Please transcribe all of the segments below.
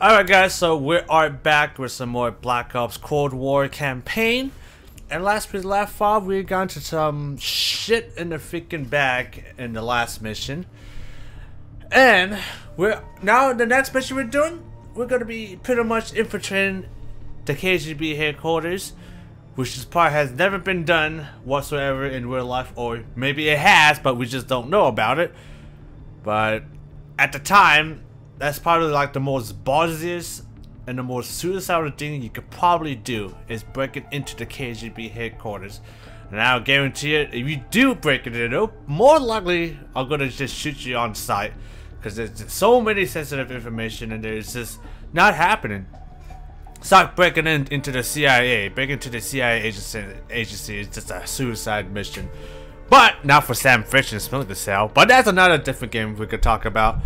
Alright guys, so we are back with some more Black Ops Cold War campaign. And last we left off, we got into some shit in the freaking bag in the last mission. And we're now the next mission we're doing, we're gonna be pretty much infiltrating the KGB headquarters, which is part has never been done whatsoever in real life, or maybe it has, but we just don't know about it. But at the time, that's probably like the most ballsiest and the most suicidal thing you could probably do is breaking into the KGB headquarters. And I'll guarantee it, if you do break it in, more likely I'm gonna just shoot you on sight. Because there's so many sensitive information and it's just not happening. Start breaking in, into the CIA. Breaking into the CIA agency, agency is just a suicide mission. But not for Sam Fish and the Cell. But that's another different game we could talk about.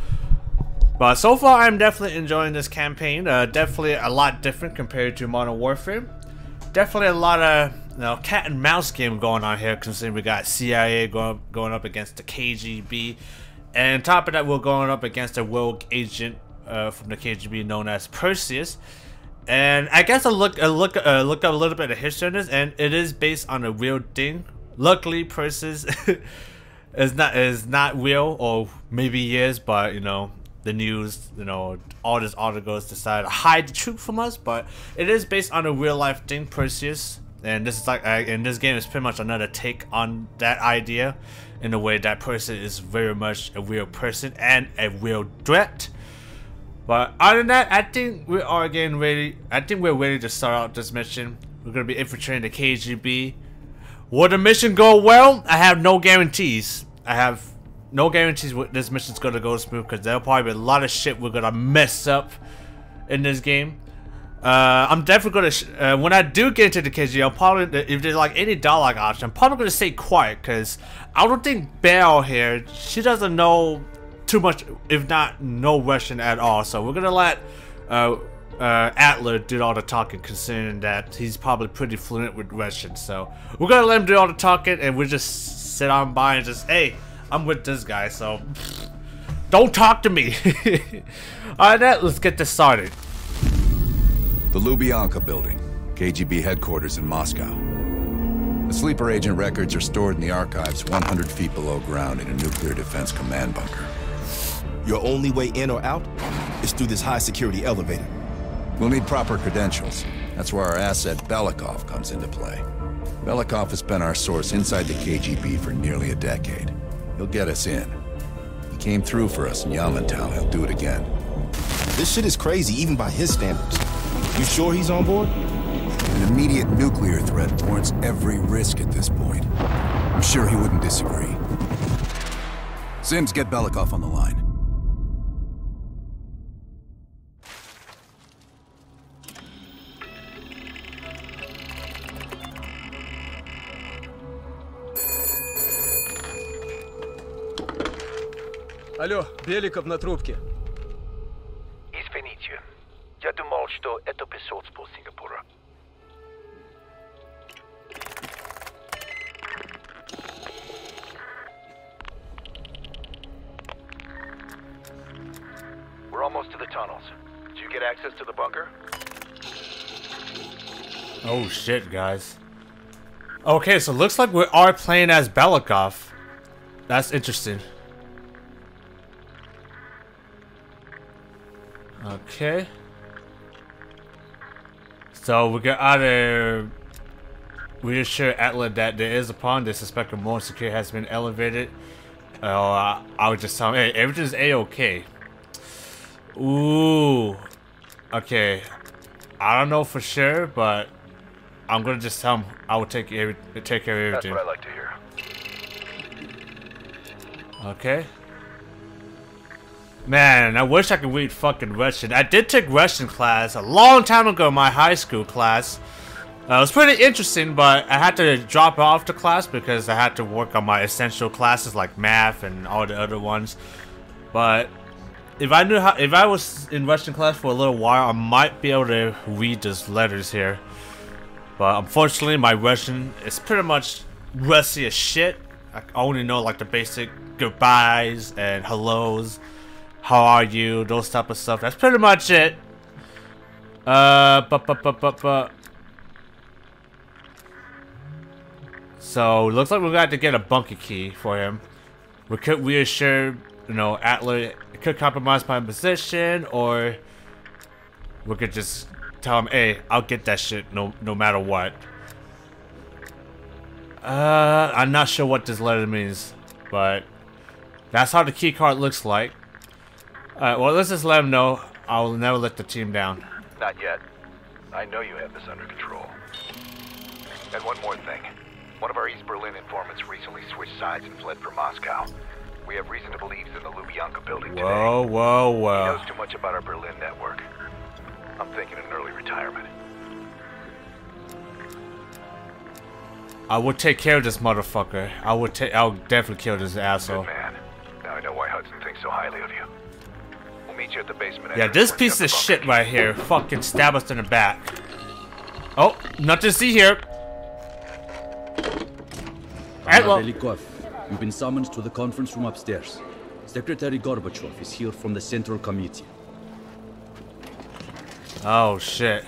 But so far, I'm definitely enjoying this campaign. Uh, definitely a lot different compared to Modern Warfare. Definitely a lot of you know, cat and mouse game going on here, considering we got CIA going going up against the KGB, and top of that, we're going up against a rogue agent uh, from the KGB known as Perseus. And I guess I look I look uh, look up a little bit of history on this, and it is based on a real thing. Luckily, Perseus is not is not real, or maybe he is, but you know the news, you know, all these articles decide to hide the truth from us, but it is based on a real life thing, Perseus. And this is like, and this game is pretty much another take on that idea, in a way that person is very much a real person and a real threat. But other than that, I think we are getting ready. I think we're ready to start out this mission. We're gonna be infiltrating the KGB. Will the mission go well? I have no guarantees. I have no guarantees this mission's gonna go smooth because there'll probably be a lot of shit we're gonna mess up in this game. Uh, I'm definitely gonna uh, when I do get into the KG, I'm probably if there's like any dialogue option, I'm probably gonna stay quiet because I don't think Bell here she doesn't know too much, if not no Russian at all. So we're gonna let uh, uh, Adler do all the talking, considering that he's probably pretty fluent with Russian. So we're gonna let him do all the talking, and we just sit on by and just hey. I'm with this guy, so don't talk to me. Alright, let's get this started. The Lubyanka building, KGB headquarters in Moscow. The sleeper agent records are stored in the archives 100 feet below ground in a nuclear defense command bunker. Your only way in or out is through this high security elevator. We'll need proper credentials. That's where our asset Belikov comes into play. Belikov has been our source inside the KGB for nearly a decade. He'll get us in. He came through for us in Yamantau. He'll do it again. This shit is crazy, even by his standards. You sure he's on board? An immediate nuclear threat warrants every risk at this point. I'm sure he wouldn't disagree. Sims, get Belikov on the line. Алло, Беликов на трубке. Извините. Я думал, что это посольство Сингапура. We're almost to the tunnels. Did you get access to the bunker? Oh shit, guys. Okay, so looks like we are playing as Belikov. That's interesting. Okay. So we got either we assure Adler that there is a pond. They suspect a more secure has been elevated. Uh, I would just tell him, hey, everything's a-okay. Ooh. Okay. I don't know for sure, but I'm gonna just tell him I will take every take care of everything. That's what I like to hear. Okay. Man, I wish I could read fucking Russian. I did take Russian class a long time ago, my high school class. Uh, it was pretty interesting, but I had to drop off the class because I had to work on my essential classes like math and all the other ones. But if I knew how, if I was in Russian class for a little while, I might be able to read these letters here. But unfortunately, my Russian is pretty much rusty as shit. I only know like the basic goodbyes and hellos how are you, those type of stuff. That's pretty much it. Uh, but but but but but. So looks like we're gonna have to get a bunker key for him. We could reassure, you know, Adler could compromise my position, or we could just tell him, "Hey, I'll get that shit no no matter what." Uh, I'm not sure what this letter means, but that's how the key card looks like. Alright, well, let's just let him know I'll never let the team down. Not yet. I know you have this under control. And one more thing. One of our East Berlin informants recently switched sides and fled for Moscow. We have reason to believe he's in the Lubyanka building today. Whoa, whoa, He whoa. knows too much about our Berlin network. I'm thinking an early retirement. I would take care of this motherfucker. I would take. I'll definitely kill this asshole. Good man. Now I know why Hudson thinks so highly of you. We'll meet you at the basement. Yeah, this piece of shit bunker right here fucking stab us in the back. Oh, not to see here. Hello. Belikov, you've been summoned to the conference room upstairs. Secretary Gorbachev is here from the Central Committee. Oh shit.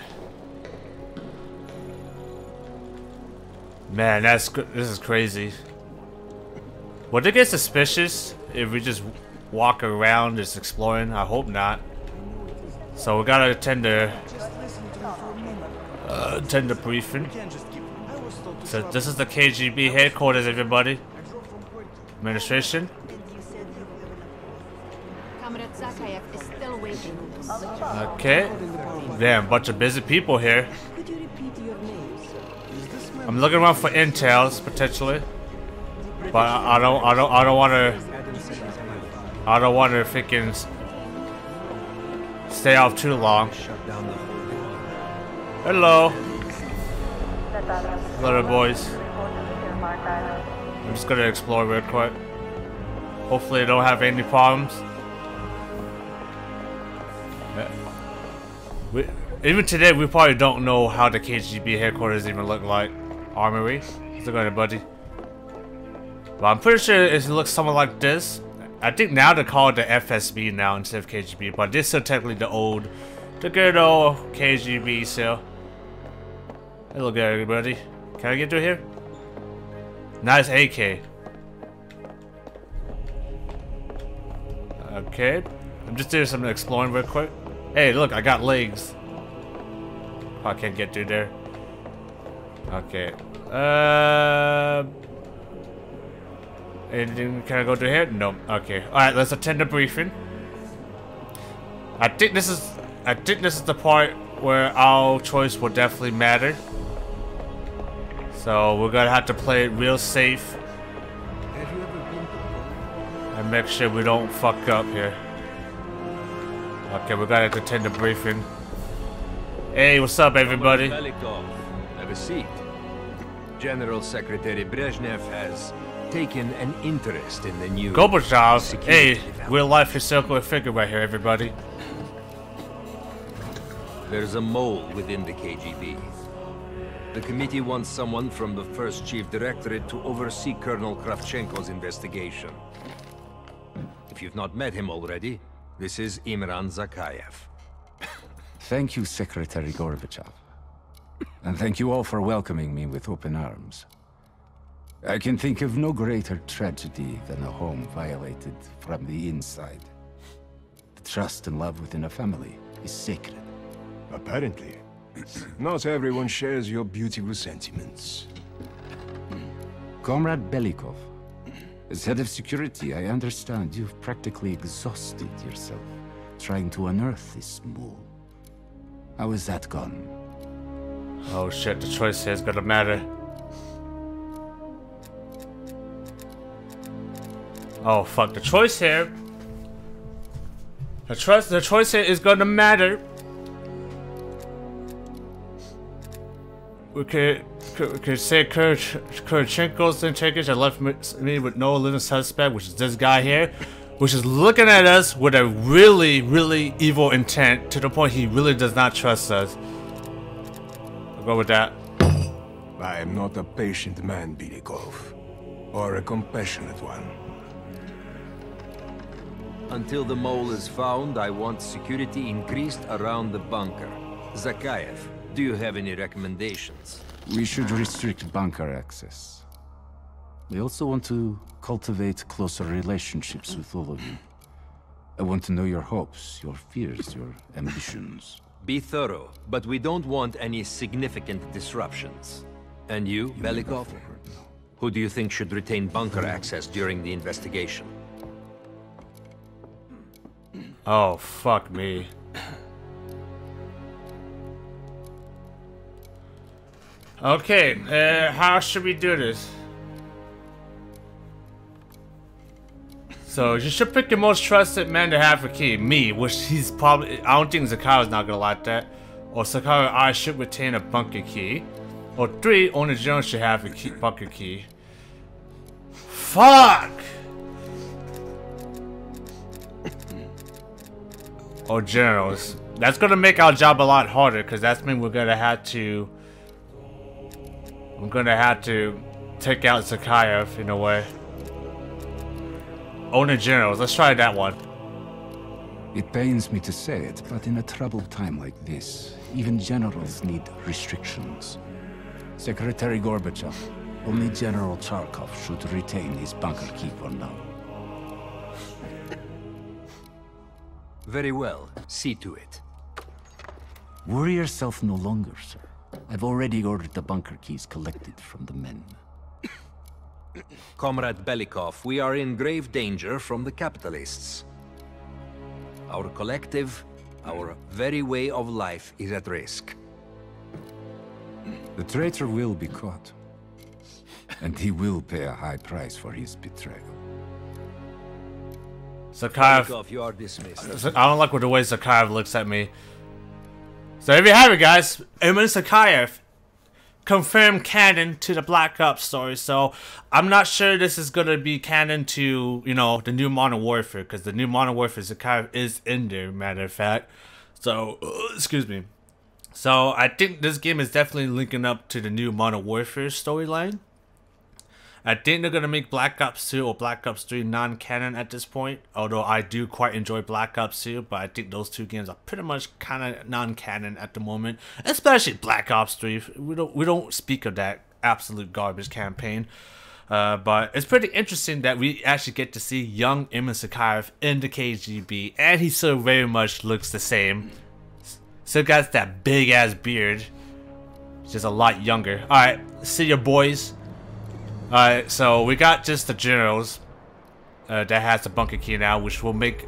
Man, that's cr- this is crazy. Would they get suspicious if we just walk around just exploring? I hope not. So we gotta attend the uh, attend the briefing. So this is the KGB headquarters, everybody. Administration. Okay. Damn, bunch of busy people here. I'm looking around for intels potentially, but I don't, I don't, I don't want to, I don't wonder if it can stay off too long. Hello, little boys. I'm just gonna explore real quick. Hopefully, I don't have any problems. We, even today, we probably don't know how the KGB headquarters even look like. Armory. How's it going, buddy? But I'm pretty sure it looks something like this. I think now they call it the FSB now instead of KGB, but this is technically the old, the good old KGB still. Hello, everybody. Can I get through here? Nice AK. Okay. I'm just doing some exploring real quick. Hey, look, I got legs. I can't get through there. Okay. Uh. Anything? Can I go through here? No. Okay. All right. Let's attend the briefing. I think this is. I think this is the part where our choice will definitely matter. So we're gonna have to play it real safe and make sure we don't fuck up here. Okay, we gotta attend the briefing. Hey, what's up, everybody? Have a seat. General Secretary Brezhnev has taken an interest in the new Gorbachev. security Hey, development. real life historical figure right here, everybody. There's a mole within the KGB. The committee wants someone from the first chief directorate to oversee Colonel Kravchenko's investigation. If you've not met him already, this is Imran Zakhaev. Thank you, Secretary Gorbachev. And thank you all for welcoming me with open arms. I can think of no greater tragedy than a home violated from the inside. The trust and love within a family is sacred. Apparently. Not everyone shares your beautiful sentiments. Comrade Belikov, as head of security, I understand you've practically exhausted yourself trying to unearth this mole. How is that gone? Oh shit, the choice here is gonna matter. Oh fuck, the choice here. The choice, the choice here is gonna matter. We could, could, could say Kurch- Kurchenko's integration and left me, me with no living suspect, which is this guy here, which is looking at us with a really, really evil intent to the point he really does not trust us. I'll go with that. I am not a patient man, Belikov. Or a compassionate one. Until the mole is found, I want security increased around the bunker. Zakhaev, do you have any recommendations? We should restrict bunker access. We also want to cultivate closer relationships with all of you. I want to know your hopes, your fears, your ambitions. Be thorough, but we don't want any significant disruptions. And you, Belikov? Who do you think should retain bunker access during the investigation? Oh, fuck me. Okay, uh, how should we do this? So you should pick your most trusted man to have a key. Me, which he's probably. I don't think Zakara's not gonna like that. Or Zakara, I should retain a bunker key. Or three, only General should have a key, bunker key. Fuck! Or generals. That's gonna make our job a lot harder because that's mean we're gonna have to. I'm gonna have to take out Zakhaev in a way. Owner generals, let's try that one. It pains me to say it, but in a troubled time like this, even generals need restrictions. Secretary Gorbachev, only General Charkov should retain his bunker key for now. Very well. See to it. Worry yourself no longer, sir. I've already ordered the bunker keys collected from the men. Comrade Belikov, we are in grave danger from the capitalists. Our collective, our very way of life is at risk. The traitor will be caught. And he will pay a high price for his betrayal. Zakhaev. you are dismissed. I don't like the way Zakhaev looks at me. So there you have it, guys. Emin Zakhaev confirmed canon to the Black Ops story. So I'm not sure this is gonna be canon to you know the new Modern Warfare because the new Modern Warfare Zakhaev is in there. Matter of fact. So uh, excuse me. So I think this game is definitely linking up to the new Modern Warfare storyline. I think they're gonna make Black Ops 2 or Black Ops 3 non-canon at this point. Although I do quite enjoy Black Ops 2, but I think those two games are pretty much kind of non-canon at the moment. Especially Black Ops 3. We don't we don't speak of that absolute garbage campaign. Uh, but it's pretty interesting that we actually get to see young Emin Zakhaev in the KGB, and he so very much looks the same. Still got that big ass beard, just a lot younger. All right, see you boys. Alright, so we got just the generals uh, that has the bunker key now, which will make...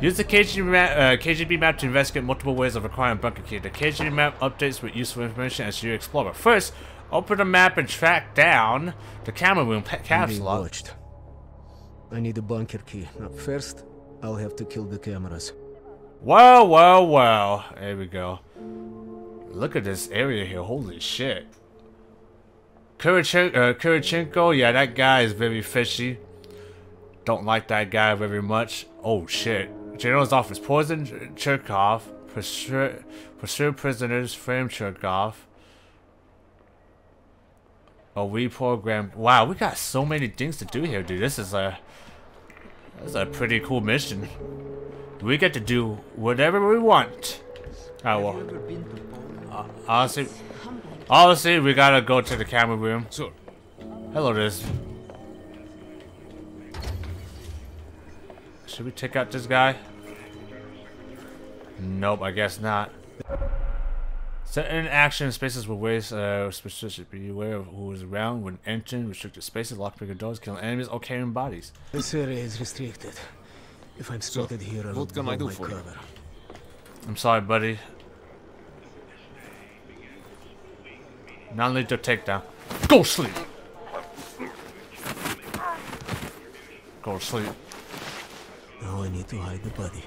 Use the KGB map, uh, KGB map to investigate multiple ways of acquiring bunker key. The KGB map updates with useful information as you explore. But first, open the map and track down the camera room capsule. watched. I need the bunker key. Now, first, I'll have to kill the cameras. Well, well, well. There we go. Look at this area here. Holy shit. Kurichenko, uh, Kurichenko, yeah, that guy is very fishy. Don't like that guy very much. Oh shit. General's office. Poison Cherkov. Pursue, pursue prisoners. Frame Cherkov. Oh, reprogram. Wow, we got so many things to do here, dude. This is a... This is a pretty cool mission. We get to do whatever we want. Oh, well. Uh, honestly... Honestly, we gotta go to the camera room. Sure. Hello, this. Should we take out this guy? Nope, I guess not. Certain action spaces with ways uh, specific. Be aware of who is around when entering restricted spaces, lock bigger doors, killing enemies, or carrying bodies. This area is restricted. If I'm spotted so, here, I what can I do for cover. you? I'm sorry, buddy. Non-lethal takedown. Go sleep. Go sleep. Now I need to hide the body.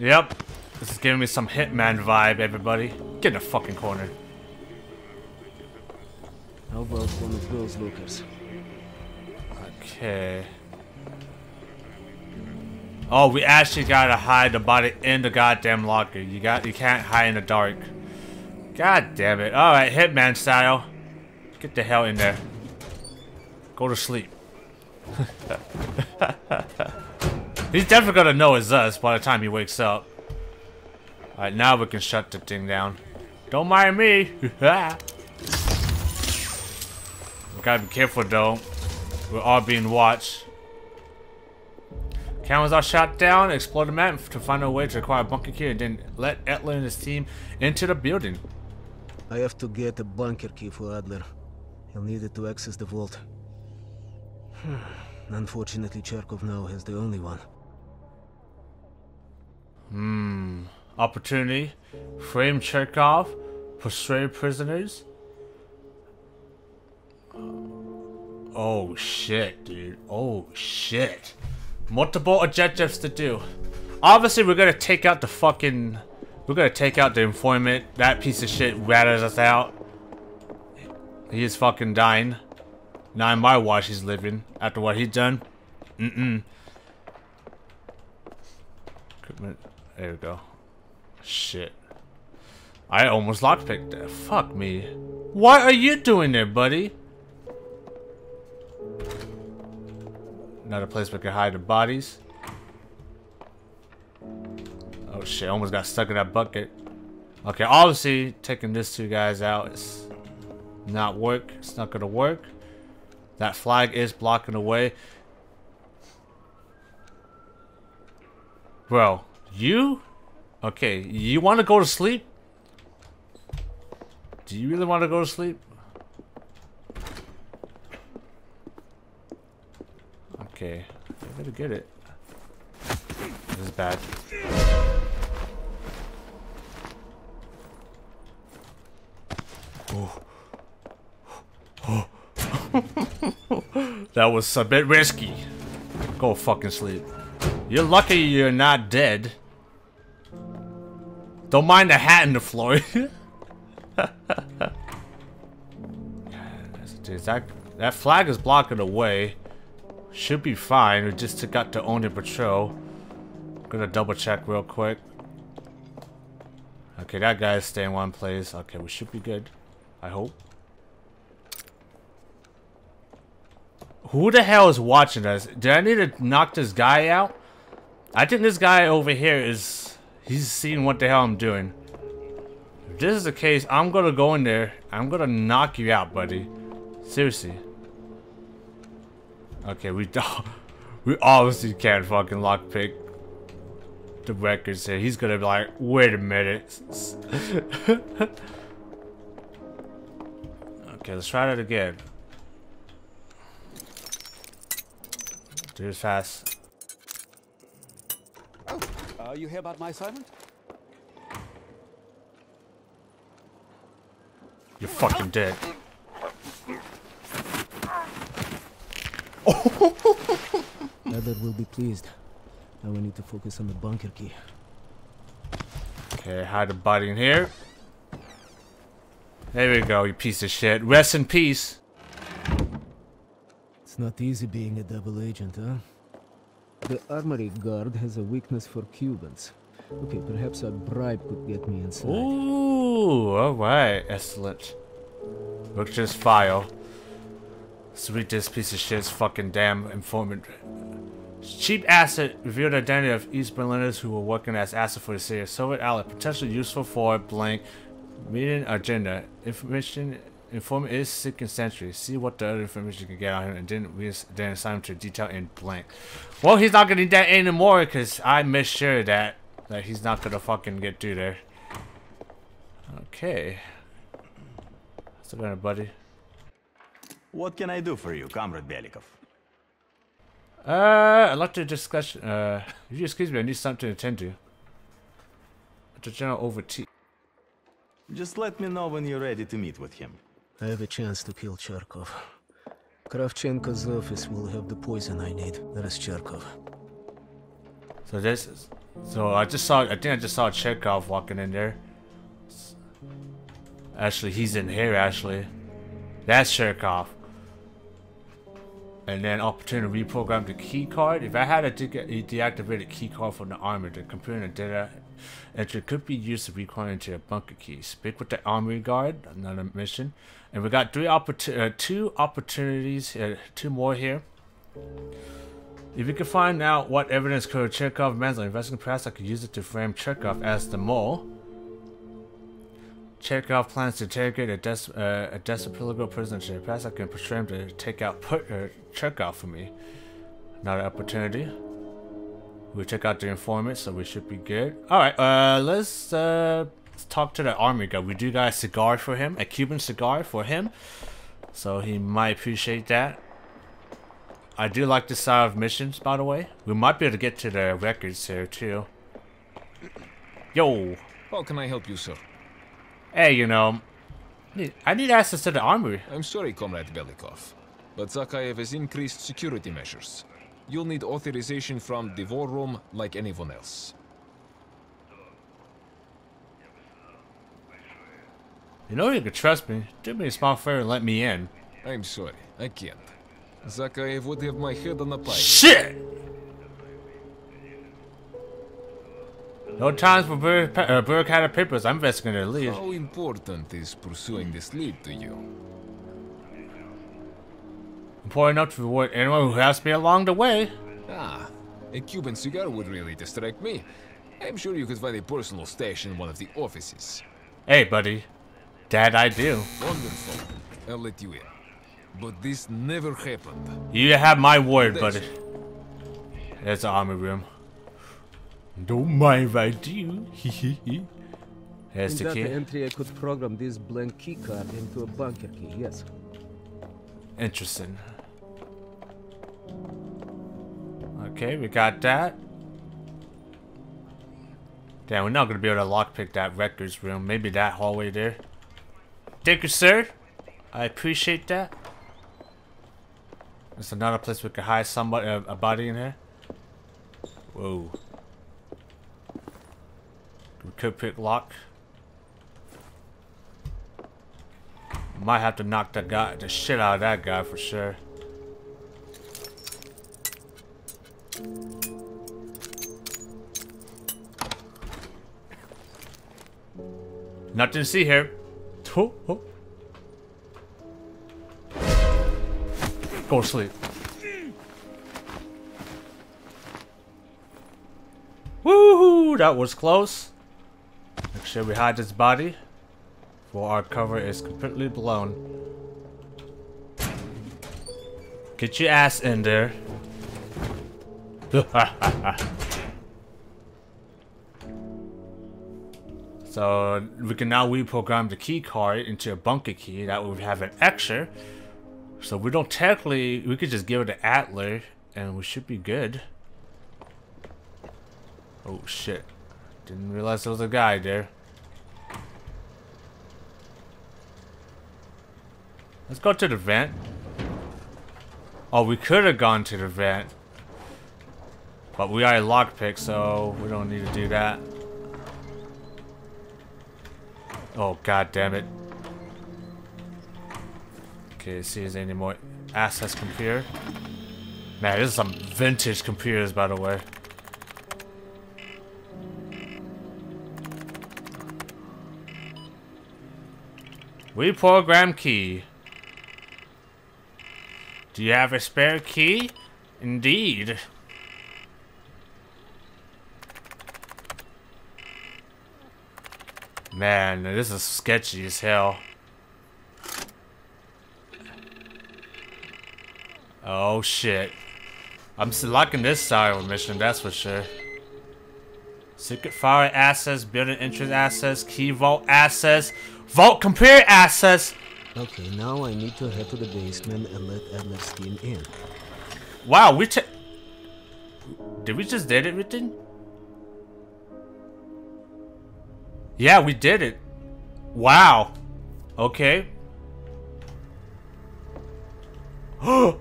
Yep. This is giving me some Hitman vibe, everybody. Get in the fucking corner. How about one of those lookers? Okay. Oh, we actually gotta hide the body in the goddamn locker. You got you can't hide in the dark. God damn it. Alright, Hitman style. Get the hell in there. Go to sleep. He's definitely gonna know it's us by the time he wakes up. Alright, now we can shut the thing down. Don't mind me. gotta be careful though. We're all being watched. Cameras are shut down, explore the map to find a way to acquire bunker key and then let Adler and his team into the building. I have to get a bunker key for Adler. He'll need it to access the vault. Unfortunately, Cherkov now has the only one. Hmm. Opportunity. Frame Cherkov. Persuade prisoners. Oh shit, dude. Oh shit. Multiple objectives to do. Obviously, we're gonna take out the fucking... We're gonna take out the informant. That piece of shit ratted us out. He is fucking dying. Not in my watch he's living. After what he's done. Mm-mm. Equipment. There we go. Shit. I almost lockpicked that. Fuck me. What are you doing there, buddy? Another place we can hide the bodies. Shit, almost got stuck in that bucket. Okay, obviously taking these two guys out is not work. It's not gonna work. That flag is blocking the way. Bro, you? Okay, you want to go to sleep? Do you really want to go to sleep? Okay, I better get it. This is bad. Oh. Oh. that was a bit risky. Go fucking sleep. You're lucky you're not dead. Don't mind the hat in the floor. that, that flag is blocking the way. Should be fine. We just got to own the patrol. Gonna double check real quick. Okay, that guy's staying one place. Okay, we should be good. I hope. Who the hell is watching us? Do I need to knock this guy out? I think this guy over here is... He's seeing what the hell I'm doing. If this is the case, I'm gonna go in there. I'm gonna knock you out, buddy. Seriously. Okay, we don't... We obviously can't fucking lockpick the records here. He's gonna be like, wait a minute. okay, let's try that again. Do this fast. Oh, uh, you hear about my assignment? You're fucking dead. Adler will be pleased. Now we need to focus on the bunker key. Okay, hide the body in here. There we go, you piece of shit. Rest in peace. It's not easy being a double agent, huh? The armory guard has a weakness for Cubans. Okay, perhaps a bribe could get me inside. Ooh, alright, excellent. Look this file. Sweet this piece of shit's fucking damn informant. Cheap asset revealed identity of East Berliners who were working as asset for the city of Soviet ally, potentially useful for blank meeting agenda. Information inform is second century. See what the other information can get on him and didn't we then assign him to detail in blank. Well he's not gonna need that anymore because I made sure that that he's not gonna fucking get through there. Okay. What's going on, buddy? What can I do for you, Comrade Belikov? Uh, I'd like to discuss, uh, if you excuse me, I need something to attend to. To General over tea. Just let me know when you're ready to meet with him. I have a chance to kill Cherkov. Kravchenko's office will have the poison I need. That is Cherkov. So this is, so I just saw, I think I just saw Cherkov walking in there. Actually, he's in here, actually. That's Cherkov. And then opportunity to reprogram the key card. If I had a de deactivated key card from the armor, the computer and data entry could be used to recall into a bunker key. Speak with the armory guard, another mission. And we got three opportu uh, two opportunities, uh, two more here. If you can find out what evidence could Chekhov mental investing press, I could use it to frame Chekhov as the mole. Chekhov plans to interrogate a, Des uh, a Desapiligo prisoner in Perhaps I can persuade him to take out put, uh, Chekhov for me. Another opportunity. We check out the informant, so we should be good. Alright, uh, let's, uh, talk to the army guy. We do got a cigar for him, a Cuban cigar for him. So he might appreciate that. I do like this style of missions, by the way. We might be able to get to the records here, too. Yo! How can I help you, sir? Hey, you know, I need access to the armory. I'm sorry, Comrade Belikov, but Zakhaev has increased security measures. You'll need authorization from the war room like anyone else. You know you can trust me. Do me a small favor and let me in. I'm sorry, I can't. Zakhaev would have my head on a pike. Shit! No time for bureauc uh, bureaucratic papers. I'm investigating the lead. How important is pursuing this lead to you? Important enough to reward anyone who helps me along the way. Ah, a Cuban cigar would really distract me. I'm sure you could find a personal stash in one of the offices. Hey, buddy. That I do. Wonderful. I'll let you in. But this never happened. You have my word, buddy. That's the army room. Don't mind if I do. There's In the key. data entry, I could program this blank key card into a bunker key, yes. Interesting. Okay, we got that. Damn, we're not gonna be able to lockpick that records room. Maybe that hallway there. Thank you, sir. I appreciate that. There's another place we could hide somebody, a, a body in here. Whoa. We could pick lock. Might have to knock that guy, the shit out of that guy for sure. Nothing to see here. Go to sleep. Woohoo! That was close. Make sure we hide this body. For our cover is completely blown. Get your ass in there. so we can now reprogram the key card into a bunker key. That we have an extra. So we don't technically, we could just give it to Adler and we should be good. Oh shit. Didn't realize there was a guy there. Let's go to the vent. Oh, we could have gone to the vent. But we are a lockpick, so we don't need to do that. Oh, god damn it. Okay, see if there's any more access computer. Man, this is some vintage computers, by the way. Reprogram key. Do you have a spare key? Indeed. Man, this is sketchy as hell. Oh shit. I'm still liking this side of the mission, that's for sure. Secret fire access, building entrance access, key vault access, vault computer access. Okay, now I need to head to the basement and let Adler's team in. Wow, we took. Did we just did everything? Yeah, we did it. Wow. Okay.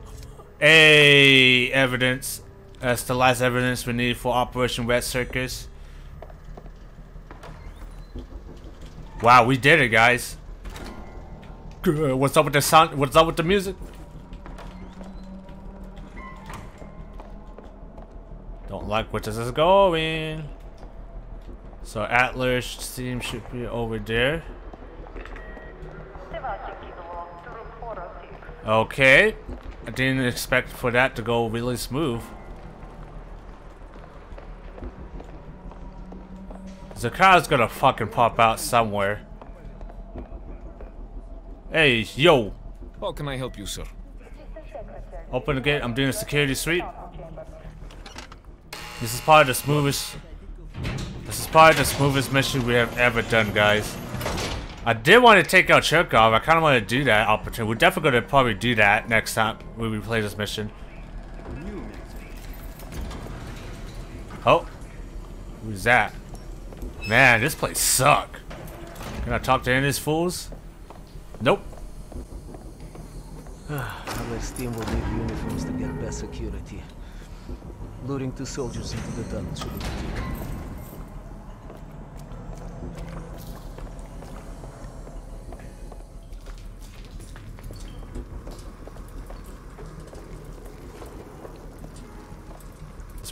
hey, evidence. That's the last evidence we need for Operation Red Circus. Wow, we did it, guys. What's up with the sound? What's up with the music? Don't like where this is going. So Adler team should be over there. Okay. I didn't expect for that to go really smooth. The car's gonna fucking pop out somewhere. Hey, yo! How can I help you, sir? Open the gate, I'm doing a security sweep. This is probably the smoothest Probably the smoothest mission we have ever done, guys. I did want to take out Chekov. I kind of want to do that opportunity. We're definitely going to probably do that next time when we play this mission. Oh. Who's that? Man, this place suck. Can I talk to any of these fools? Nope. Our team will need uniforms to get best security. Luring two soldiers into the tunnel should be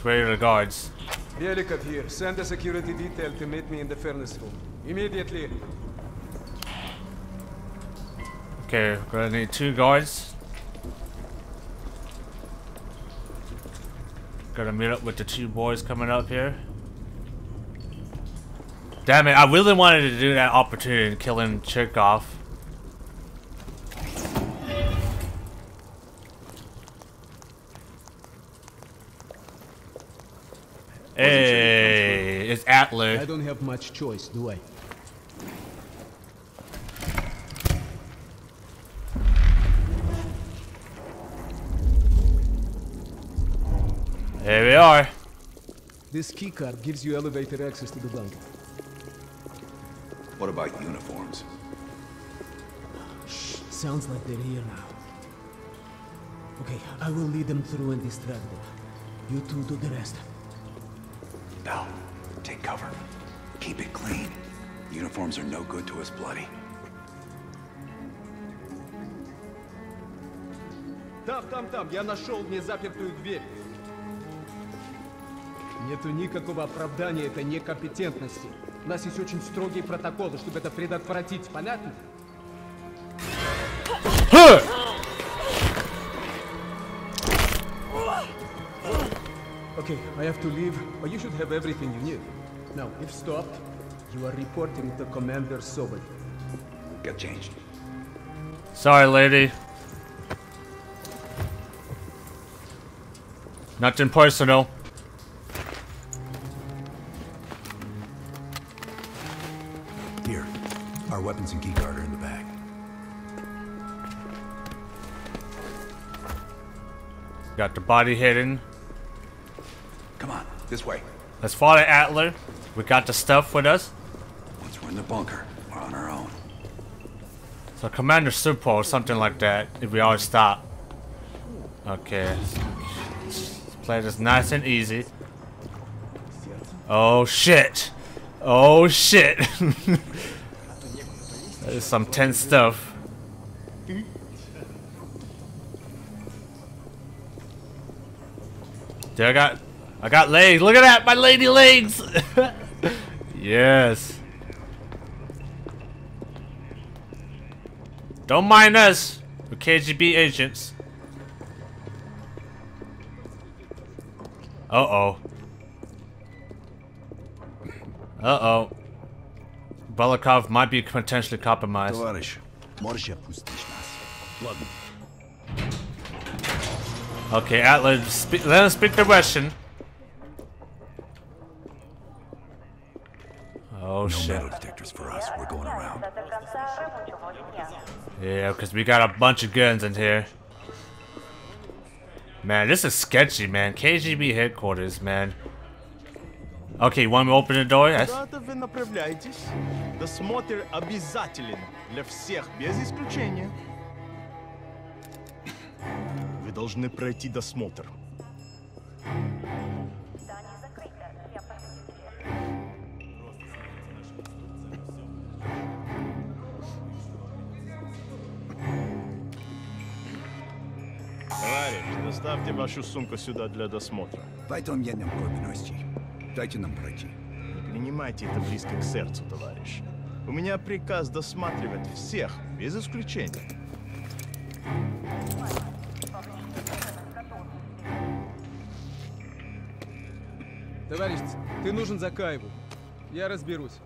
quick. It's where are the guards. Belikov here. Send a security detail to meet me in the furnace room. Immediately. Okay, we're gonna need two guards. Gonna meet up with the two boys coming up here. Damn it, I really wanted to do that opportunity and killing Chekov. Hey, it's Adler. I don't have much choice, do I? Here we are. This keycard gives you elevator access to the bunker. What about uniforms? Shh, sounds like they're here now. Okay, I will lead them through and distract them. You two do the rest. Keep it clean. Uniforms are no good to us bloody. Там, там, там. Я нашел незапертую дверь. Нету никакого оправдания этой некомпетентности. У нас есть очень строгие протоколы, чтобы это предотвратить. Понятно? Okay, I have to leave, but you should have everything you need. Now, if stopped, you are reporting to Commander Sobol. Get changed. Sorry, lady. Nothing personal. Here, our weapons and keycard are in the bag. Got the body hidden. Come on, this way. Let's follow Adler. We got the stuff with us. Once we're in the bunker, we're on our own. So Commander Supo or something like that, if we all stop. Okay. Let's play this nice and easy. Oh shit. Oh shit. that is some tense stuff. Dude, I got I got legs. Look at that, my lady legs. Yes. Don't mind us. We're KGB agents. Uh-oh. Uh-oh. Balakov might be potentially compromised. Okay, Adler, let him speak the Russian. Oh no shit. metal detectors for us. We're going around. Yeah, because we got a bunch of guns in here. Man, this is sketchy, man. KGB headquarters, man. Okay, want me to open the door? Yes. Куда-то вы направляетесь. Досмотр обязателен для всех, без исключения. Вы должны пройти досмотр. Товарищ, доставьте вашу сумку сюда для досмотра. Поэтому я нам копи Дайте нам пройти. Не принимайте это близко к сердцу, товарищ. У меня приказ досматривать всех, без исключения. Товарищ, ты нужен Закаеву. Я разберусь.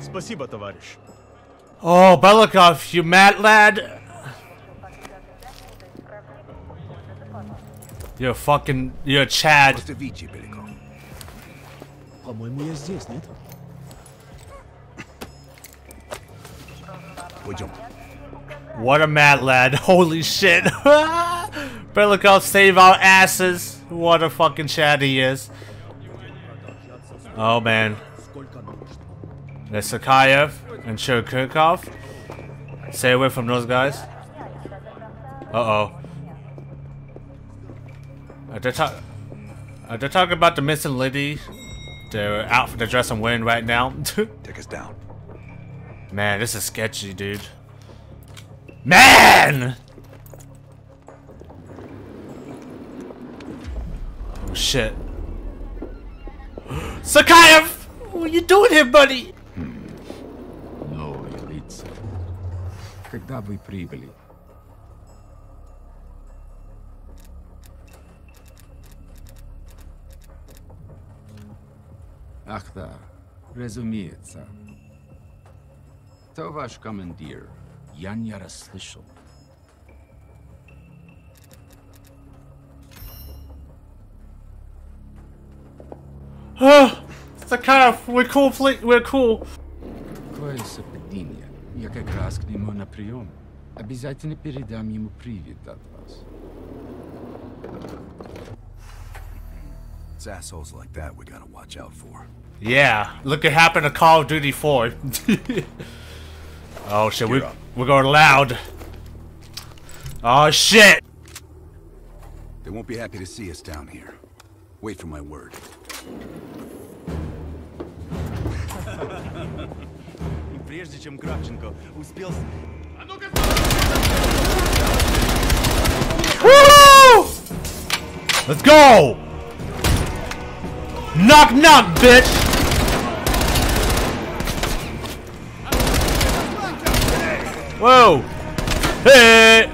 Спасибо, товарищ. Oh, Belikov, you mad lad? You're fucking... You're Chad. По-моему, я здесь, нет? Пойдем. What a mad lad. Holy shit. Belikov save our asses. What a fucking Chad he is. Oh, man. There's Zakhaev and Cherkirkov. Stay away from those guys. Uh-oh. They're, talk they're talking about the missing lady. They're out for the dress I'm wearing right now. Take us down. Man, this is sketchy, dude. Man! Oh, shit. Zakhaev! What are you doing here, buddy? Hmm. No, Elica. Когда вы прибыли? Ах да, разумеется. То ваш командир. Я не расслышал. Ah, Sakayev, we're cool, please. We're cool. Какое совпадение. Я как раз к нему на прием. Обязательно передам ему привет от вас. It's assholes like that we gotta watch out for. Yeah, look what happened to Call of Duty 4. oh shit, we, we're going loud. Oh shit! They won't be happy to see us down here. Wait for my word. И прежде чем Кравченко успел... Woo! Let's go! Knock knock, bitch! Whoa! Hey!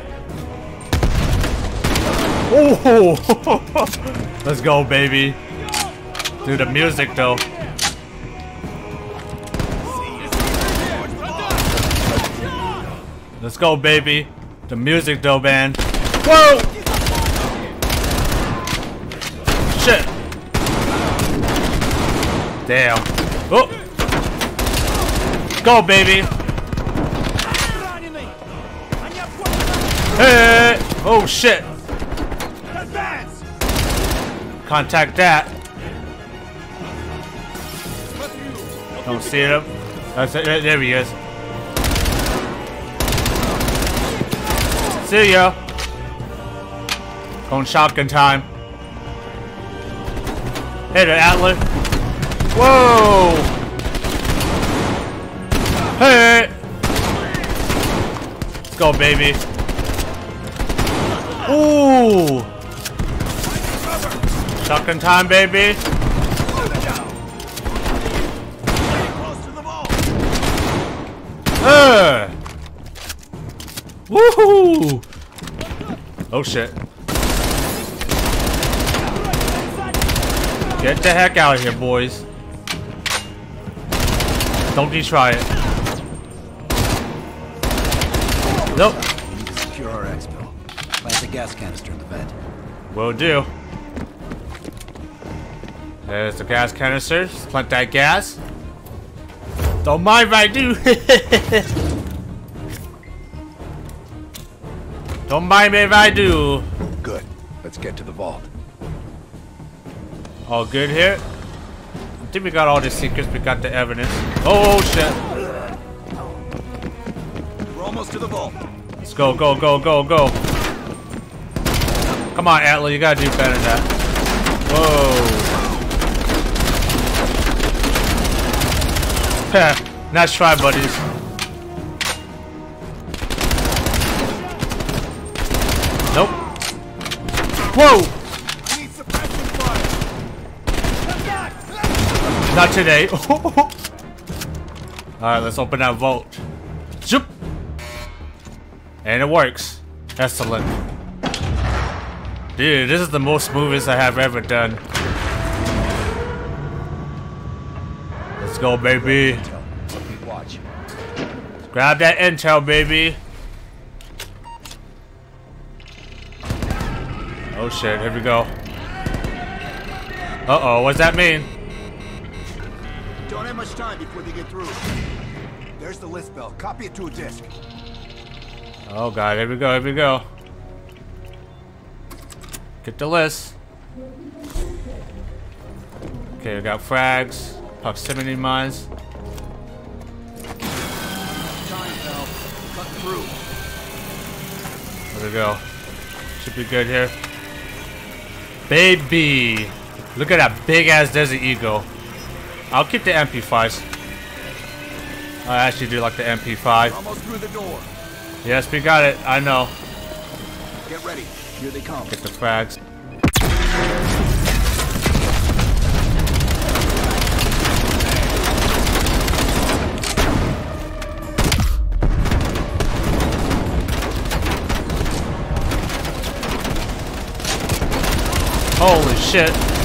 Oh! Let's go, baby. Dude, the music though. Let's go, baby. The music though, man. Whoa! Shit. Damn. Oh! Go, baby! Hey! Oh, shit! Contact that. Don't see him. That's it. There he is. See ya. Going shotgun time. Hey there, Atlas. Whoa! Hey! Let's go, baby. Ooh! Shotgun time, baby. Uh. Woohoo! Oh shit. Get the heck out of here, boys. Don't you try it. Nope. We need to secure our expo. Plant the gas canister in the vent. Will do. There's the gas canisters. Plant that gas. Don't mind if I do. Don't mind me if I do. Good. Let's get to the vault. All good here? Think we got all the secrets. We got the evidence. Oh, shit. We're almost to the vault. Let's go, go, go, go, go. Come on, Atlas. You gotta do better than that. Whoa. nice try, buddies. Nope. Whoa! Not today. Alright, let's open that vault. Zoop! And it works. Excellent. Dude, this is the most smoothest I have ever done. Let's go, baby. Grab that intel, baby. Oh shit, here we go. Uh-oh, what's that mean? Don't have much time before they get through. There's the list bell. Copy it to a disk. Oh god, here we go, here we go. Get the list. Okay, we got frags, proximity mines. Time, Bell. Cut through. There we go. Should be good here. Baby! Look at that big ass Desert Eagle. I'll keep the MP5s. I actually do like the MP5. Almost through the door. Yes, we got it. I know. Get ready. Here they come. Get the frags. Holy shit.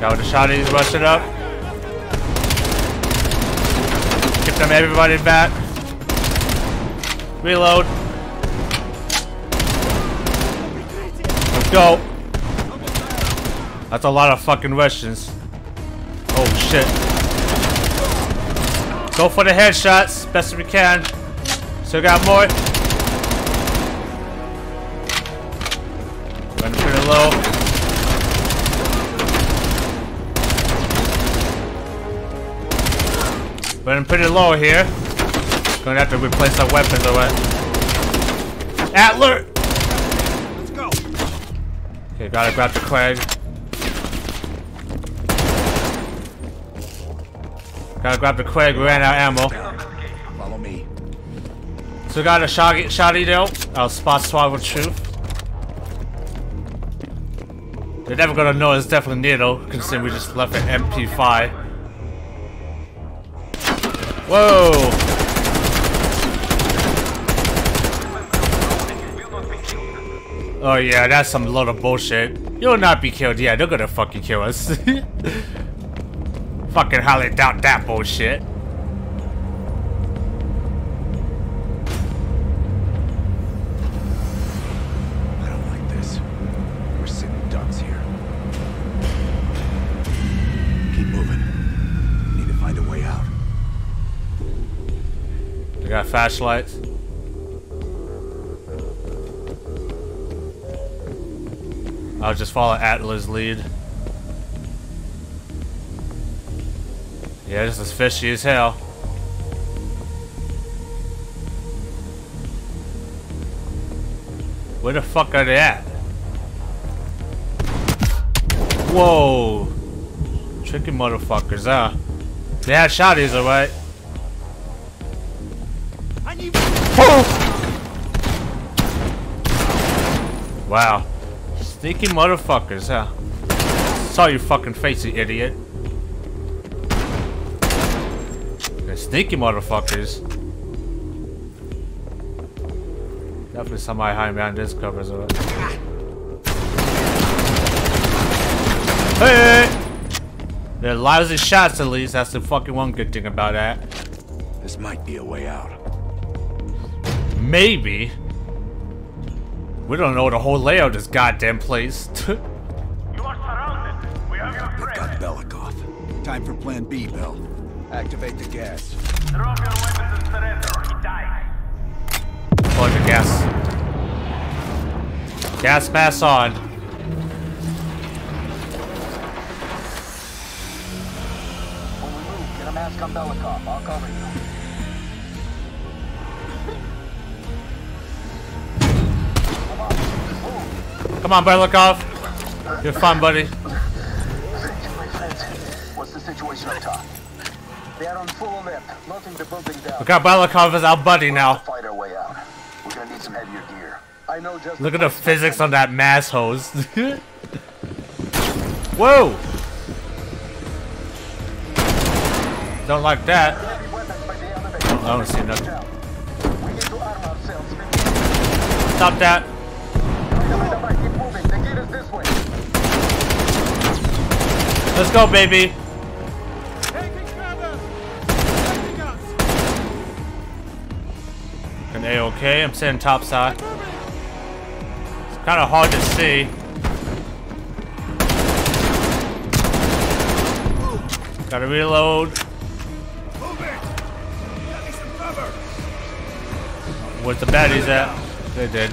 Got the shotties rushing up. Get them everybody back. Reload. Let's go. That's a lot of fucking Russians. Oh shit. Go for the headshots, best we can. Still got more. Running pretty low here. Gonna have to replace our weapons or what? Adler! Let's go. Okay, gotta grab the Krig. Gotta grab the Krig, we ran out of ammo. Follow me. So got a shotty, shotty deal. I'll spot swap with truth. They're never gonna know it's definitely Needle, considering we just left an MP5. Whoa! Oh yeah, that's some load of bullshit. You'll not be killed. Yeah, they're gonna fucking kill us. fucking highly doubt that bullshit. They got flashlights. I'll just follow Adler's lead. Yeah, this is fishy as hell. Where the fuck are they at? Whoa! Tricky motherfuckers, huh? They had shotties, alright? Wow. Sneaky motherfuckers, huh? Saw your fucking face, you idiot. They're sneaky motherfuckers. Definitely somebody hiding behind this covers of it. Hey! They're lousy shots at least. That's the fucking one good thing about that. This might be a way out. Maybe. We don't know the whole layout of this goddamn place. You are surrounded. We have your They got Belikov. Time for Plan B, Bell. Activate the gas. Throw your weapons and surrender or he dies. Plug the gas. Gas mask on. Get a mask on Belikov. I'll cover you. Come on, Belikov. You're fun, buddy. What's the situation up top? They are on full alert, locking the building down. We got Belikov as our buddy now. Fight our way out. We're gonna need some heavier gear. I know just Look at the physics on that mass hose. Whoa! Don't like that. I don't see nothing. Stop that. Let's go, baby. An A-OK. I'm sitting top side. It's kind of hard to see. Gotta reload. Where's the baddies at? They did.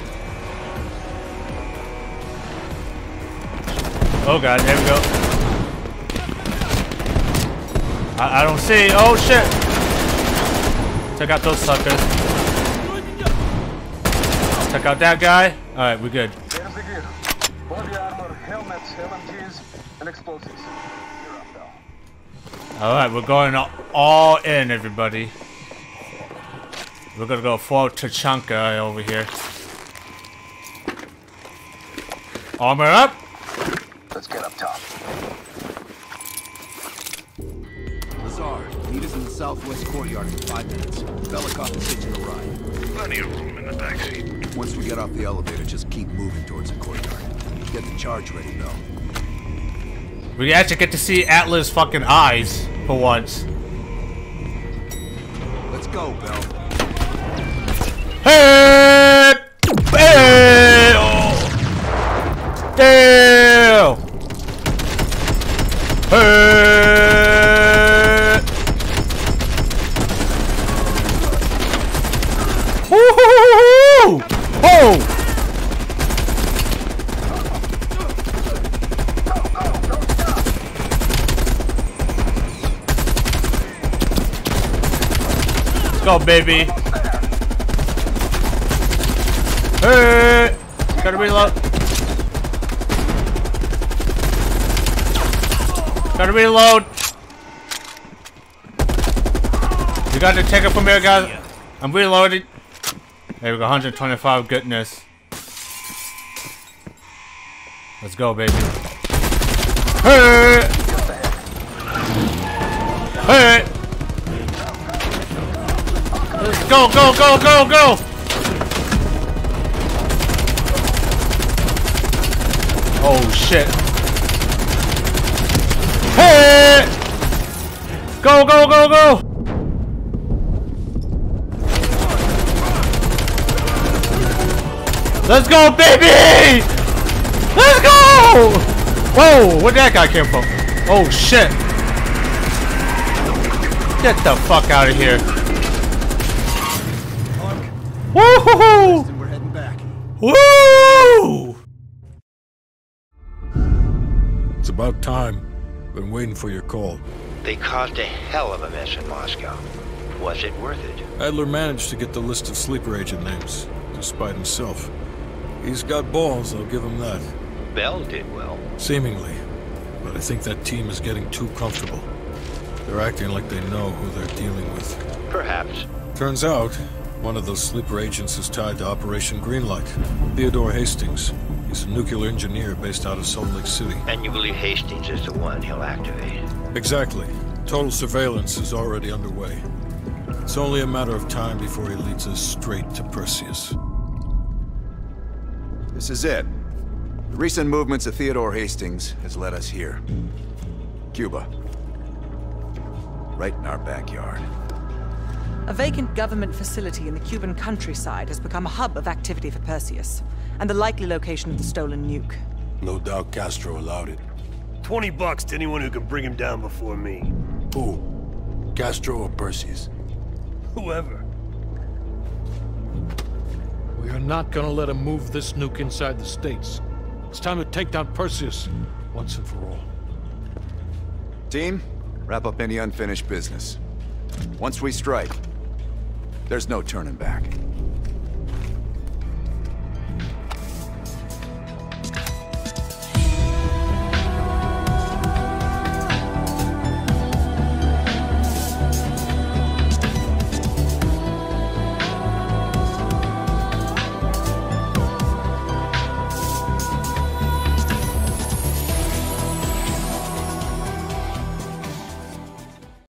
Oh god, there we go. I, I don't see. Oh shit! Check out those suckers. Check out that guy. Alright, we're good. Pal. Alright, we're going all- all in, everybody. We're gonna go for Tachanka over here. Armor up! Let's get up top. Lazar, meet us in the southwest courtyard in five minutes. Belikov is hitching a ride. Plenty of room in the backseat. Once we get off the elevator, just keep moving towards the courtyard. Get the charge ready, though. We actually get to see Adler's fucking eyes for once. Let's go, Bell. Hey! Hey! Oh. Damn! Hey! Woo-hoo-hoo-hoo! Oh! Let's go, baby. Hey! Gotta reload. Gotta reload. You got to take it from here, guys. I'm reloading. There we go, 125 goodness. Let's go, baby. Hey! Hey! Go, go, go, go, go! Oh shit. Hey! Go, go, go, go! Let's go, baby! Let's go! Whoa, where'd that guy came from? Oh shit. Get the fuck out of here. Woohoo! We're heading back. Woo! It's about time. Been waiting for your call. They caused a hell of a mess in Moscow. Was it worth it? Adler managed to get the list of sleeper agent names, despite himself. He's got balls, I'll give him that. Bell did well. Seemingly. But I think that team is getting too comfortable. They're acting like they know who they're dealing with. Perhaps. Turns out, one of those sleeper agents is tied to Operation Greenlight. Theodore Hastings. He's a nuclear engineer based out of Salt Lake City. And you believe Hastings is the one he'll activate? Exactly. Total surveillance is already underway. It's only a matter of time before he leads us straight to Perseus. This is it. The recent movements of Theodore Hastings has led us here. Cuba. Right in our backyard. A vacant government facility in the Cuban countryside has become a hub of activity for Perseus, and the likely location of the stolen nuke. No doubt Castro allowed it. 20 bucks to anyone who can bring him down before me. Who? Castro or Perseus? Whoever. We are not gonna let him move this nuke inside the States. It's time to take down Perseus, once and for all. Team, wrap up any unfinished business. Once we strike, there's no turning back.